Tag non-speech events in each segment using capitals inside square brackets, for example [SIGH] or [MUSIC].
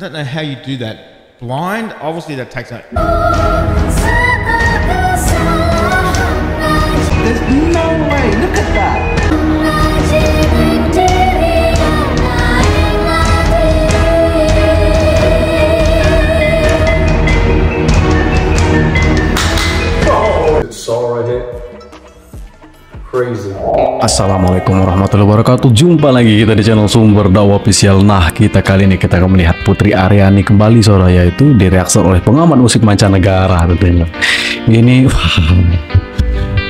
don't know how you do that. Blind, obviously that takes a. There's no way. Look at that. Assalamualaikum warahmatullahi wabarakatuh. Jumpa lagi kita di channel Sumber Dakwah Official Nah kita kali ini kita akan melihat Putri Aryani kembali Saudara Yaitu direaksi oleh pengamat musik mancanegara tentunya. Ini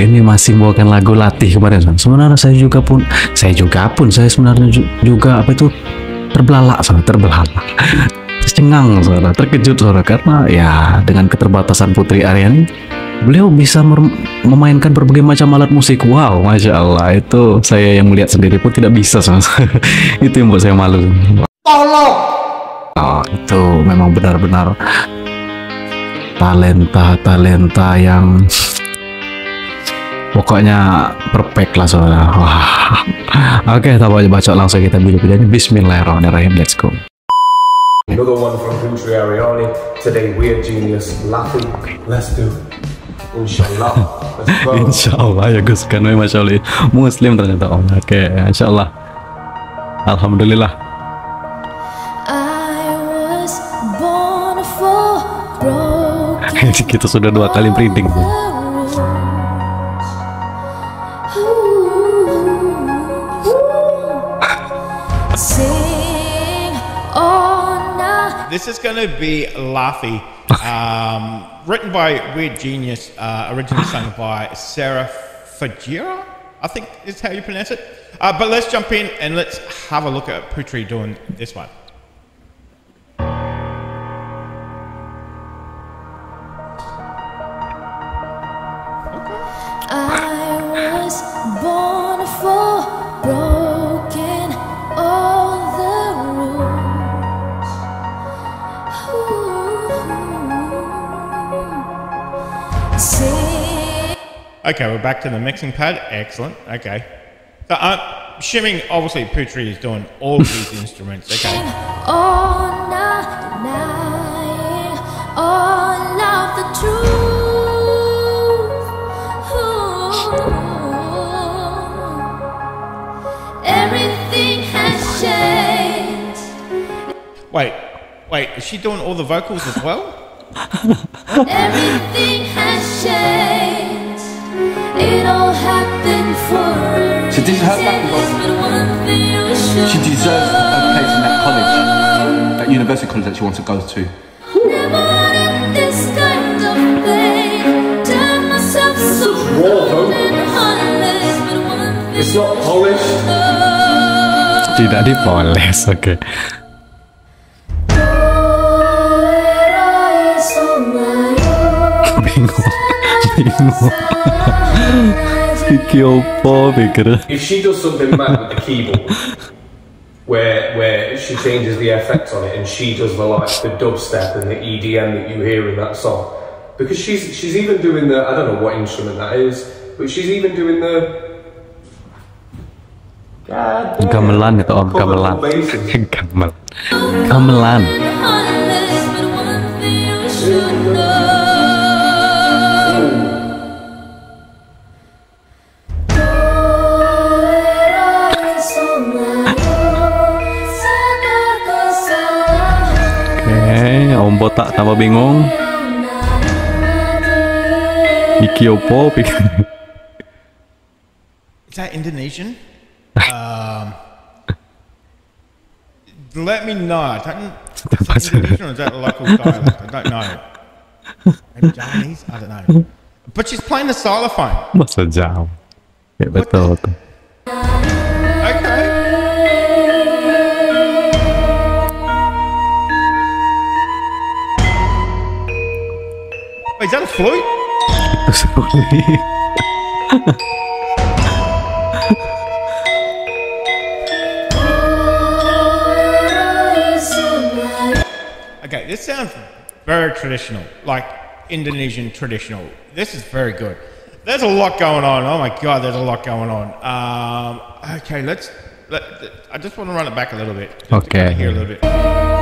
Ini masih membawakan lagu latih kemarin. Sebenarnya saya juga pun Saya juga pun Saya sebenarnya ju- juga apa itu Terbelalak saudara Terbelalak. Tercengang saudara Terkejut saudara Karena ya dengan keterbatasan Putri Aryani beliau bisa memainkan berbagai macam alat musik. Wow, masya Allah itu saya yang melihat sendiri pun tidak bisa sama [LAUGHS] itu yang buat saya malu. Tolong. Oh, itu memang benar-benar talenta talenta yang pokoknya perfect lah saudara. Wah. Oke, tak banyak baca langsung kita video videonya. Bismillahirrahmanirrahim. Let's go. Another one from Putri Ariani. Today, Weird Genius laughing. Let's do it. Inshallah. Let's go. [LAUGHS] Insya Allah ya Gus kan Masya Allah. Muslim ternyata. Om Oke Insya Allah Alhamdulillah. I was born for broken Ini [LAUGHS] kita sudah dua kali breeding. Sing on a This is going to be Lathi, um, written by Weird Genius, uh, originally sung [LAUGHS] by Sara Fajira, I think is how you pronounce it. Uh, but let's jump in and let's have a look at Putri doing this one. Okay, we're back to the mixing pad. Excellent. Okay. So, uh, shimming, obviously, Putri is doing all of these instruments. Okay. all night denying all of the truth. Everything has changed. Wait, wait, is she doing all the vocals as well? [LAUGHS] Everything has changed. So this is her backing reason, vocal. but one thing you should She deserves a place in that college, that university college that she wants to go to. Never let this kind of pain turn myself so raw, cold though. And heartless. But one thing It's not polished. Tidak dipoles Oke Bingung Bingung Iki opo pikir If she does something mad with the keyboard, where where she changes the effects on it and she does the like the dubstep and the EDM that you hear in that song, because she's she's even doing the I don't know what instrument that is, but she's even doing the. God damn. Gamelan itu om gamelan Colourful basses. [LAUGHS] Gamelan Gamelan botak tambah bingung Iki opo [LAUGHS] Is that Indonesian? um, let me know. Is that Indonesian or is that a local dialect? I don't know. Maybe Japanese? I don't know. But she's playing the xylophone. Masa jauh Ya betul tuh is that a flute? Okay, this sounds very traditional, like Indonesian traditional. This is very good. There's a lot going on. Oh my god, there's a lot going on. Um, okay, let's. Let, I just want to run it back a little bit. Okay. kinda hear a little bit.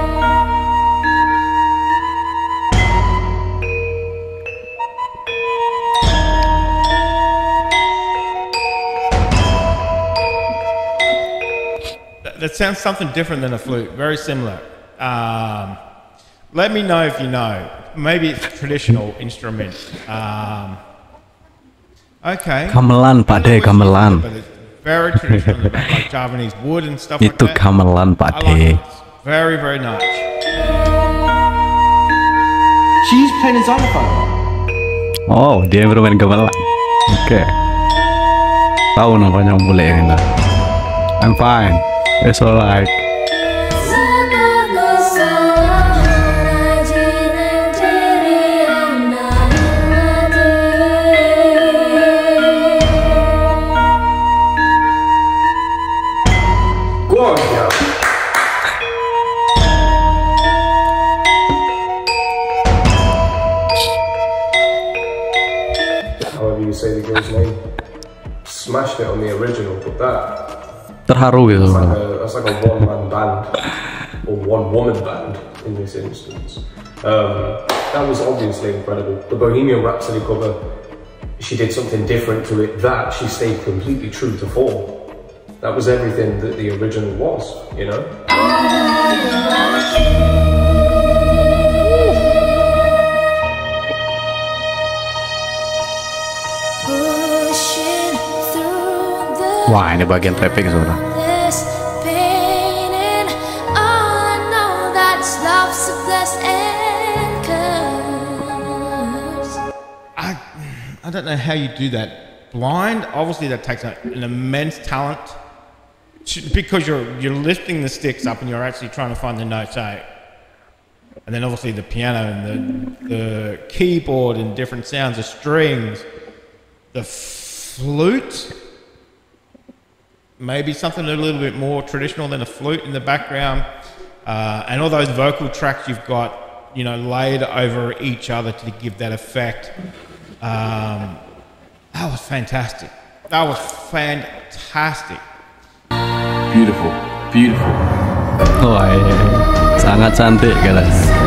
That sounds something different than a flute. Very similar. Um, let me know if you know. Maybe it's a traditional instrument. Um, okay. Gamelan Pak De, gamelan. Very traditional, in the back, like Javanese wood and stuff Itu like that. gamelan Pak I like De. it. It's very, very nice. She's playing a xylophone. Oh, dia yang bermain gamelan. Oke. Tahu namanya bule yang ini. I'm fine. It's alright. However you say the girl's name. Smashed it on the original, but that Terharu gitu. like a, that's like a one-man band or one-woman band in this instance. Um, that was obviously incredible. The Bohemian Rhapsody cover, she did something different to it. That she stayed completely true to form. That was everything that the original was, you know. Wah, ini bagian trapping saudara. this pain and all I know that's love's a blessed and curse. I, I don't know how you do that. Blind, obviously, that takes an immense talent to- because you're you're lifting the sticks up and you're actually trying to find the notes out. And then obviously the piano and the the keyboard and different sounds, the strings, the flute. Maybe something a little bit more traditional than a flute in the background, uh, and all those vocal tracks you've got, you know, laid over each other to give that effect. Um, that was fantastic. That was fantastic. Beautiful. Beautiful. Wah, iya. sangat cantik katanya.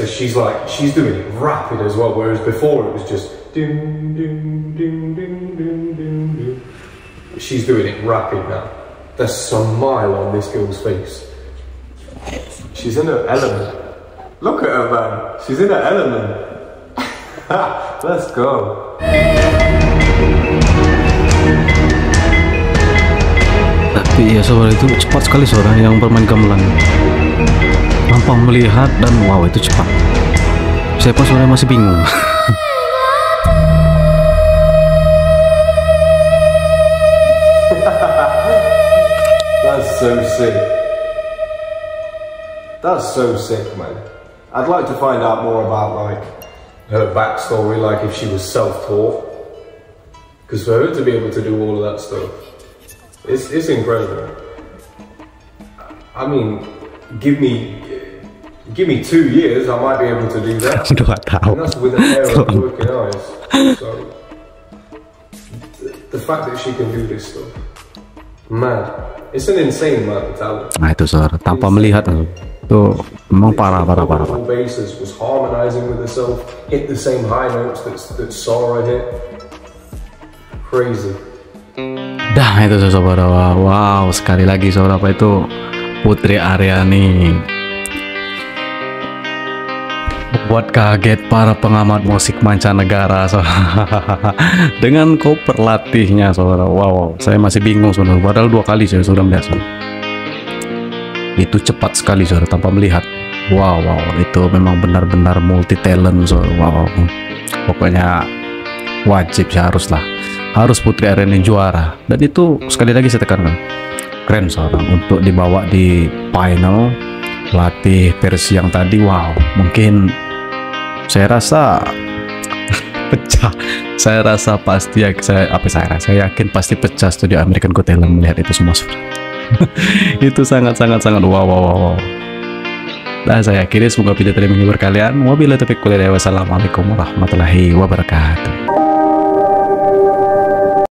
As she's like, she's doing it rapid as well, whereas before it was just ding, ding, ding, ding, ding, ding, ding. She's doing it rapid now. The smile on this girl's face. She's in her element. Look at her, man. She's in her element. [LAUGHS] Let's go. Tapi ya saudara itu cepat sekali saudara yang bermain gamelan. Melihat dan wow itu cepat. Saya pun sebenarnya masih bingung. That's so sick. That's so sick, man. I'd like to find out more about like her backstory, like if she was self-taught. Because for her to be able to do all of that stuff, it's it's incredible. I mean, give me give me two years, I might be able to do that. [LAUGHS] Dua And tahun. that's with a pair of working eyes. So the, fact that she can do this stuff, mad. It's an insane amount of talent. Nah itu saudara tanpa melihat itu memang parah parah parah. parah. Bases was harmonizing with herself, hit the same high notes that that Sora hit. Crazy. Dah itu saudara wow, wow sekali lagi saudara apa itu Putri Aryani membuat kaget para pengamat musik mancanegara saudara. [LAUGHS] dengan koper latihnya saudara. Wow, wow saya masih bingung saudara. Padahal dua kali saya sudah melihat saudara. itu cepat sekali saudara tanpa melihat. Wow wow itu memang benar-benar multi talent saudara. Wow pokoknya wajib sih haruslah. Harus Putri Aryani juara. Dan itu sekali lagi saya tekankan. Keren seorang untuk dibawa di final latih versi yang tadi wow mungkin saya rasa [LAUGHS] pecah saya rasa pasti ya saya apa saya rasa saya yakin pasti pecah studio American Got Talent melihat itu semua [LAUGHS] itu sangat sangat sangat wow wow wow. Dan saya akhiri semoga video tadi menghibur kalian. Wabillahi taufiq. Wassalamualaikum warahmatullahi wabarakatuh.